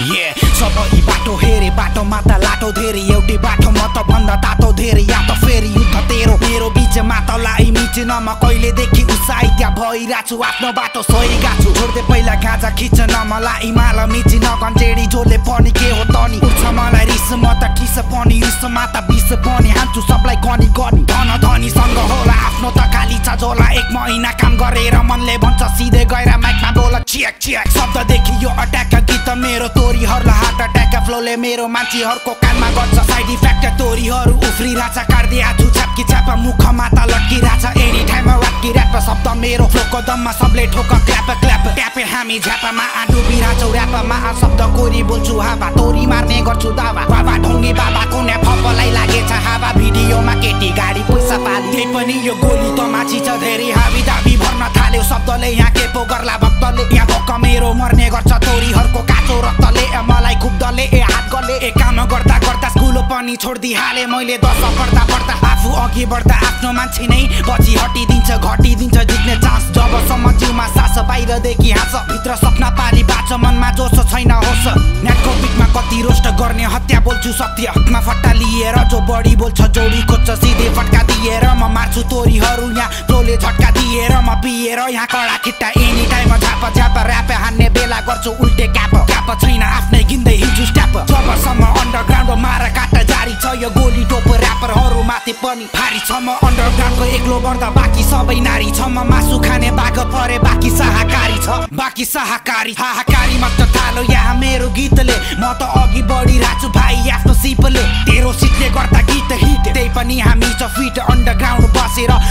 जब यी बाटो हेरे बाटो माता लाटो धेरै एउटै बाटो म त भन्दा तातो धेरै। या त फेरि युद्ध तेरो मेरो बिचमा तलाई मिचिन म कहिलेदेखि उसाइ त्यहाँ भइरहेको आफ्नो बाटो सही छु छोड्दै पहिला गाजा खिच्न मलाई माल मिचिन कन्टेडी जोले पनि के हो तनी। उठ्छ मलाई रिस म त किस पनि रिस माता झोला एक महिना काम गरेर मनले भन्छ सिधै गएर माइकमा बोल चियक चियक शब्ददेखि यो अट्याक गीत मेरो तोरीहरूलाई हार्ट अट्याक फ्लोले मेरो मान्छेहरूको कानमा गर्छ साइड इफेक्ट तोरीहरू उफ्रिरहेछ काट्दिया छु छापकी छापा मुखमा त लट्किरहेछ एनी टाइम वाक्की ऱ्याप शब्द मेरो फ्लोको दममा सबले ठोक क्ल्याप क्ल्याप ट्यापे हामी झ्यापामा डुबिरहेछौ ऱ्यापमा शब्द कोरी बोल्छु हावा तोरी मार्ने गर्छु दावा बाबा ढोङ्गे बाबा कुने फपलाई शब्दले यहाँ के पो गर्ला भक्तले यहाँ भोक मेरो मर्ने गर्छ तोरीहरूको काँचो रक्तले। मलाई खुब्दले ए हात गले। ए काम गर्दा गर्दा स्कुल पनि छोडिदिइहालेँ मैले दस पढ्दा पढ्दा आफू अघि बढ्दा आफ्नो मान्छे नै पछि हटिदिन्छ घटिदिन्छ जित्ने चान्स। जबसम्म जिउमा सास बाहिरदेखि हाँस भित्र सपना पाली बाँच मनमा जोस छैन होस्। नेटको बिचमा कति रोस्ट गर्ने हत्या बोल्छु सत्य। हातमा फट्टा लिएर जो बढी बोल्छ जोडी खोज्छ सिधै दिएर म पिएर यहाँ कडा खिट्टा एनी टाइम झाप झाप ऱ्याप हान्ने बेला गर्छु उल्टे क्याप। क्याप छैन आफ्नै गिन्दै हिँड्छु स्ट्याप। जबसम्म अन्डरग्राउन्ड मार काट जारी छ यो गोली टोप ऱ्यापरहरू माथि पनि भारी छ। म अन्डरग्राउन्डको एक्लो गर्दा बाँकी सबै नारी छ। म मासु खाने बाघ परे बाँकी शाहाकारी छ। बाँकी शाहाकारी हाहाकारी मात्र थालो। यहाँ मेरो गीतले म त अघि बढिरहेको छु भाइ आफ्नो सिपले। तेरो सिटले गर्दा गीत हिट। त्यही पनि हामी छ फिट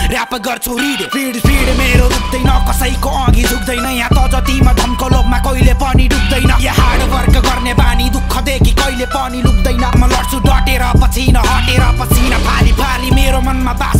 ऱ्याप गर्छु रिड फिड फिड मेरो रुक्दैन कसैको अघि झुक्दैन। यहाँ त जतिमा धनको लोभमा कहिले पनि डुब्दैन। यहाँ हार्ड वर्क गर्ने बानी दुःखदेखि कहिले पनि लुक्दैन। म लड्छु डटेर पछि न हटेर पछि न। फाली फाली मेरो मनमा बास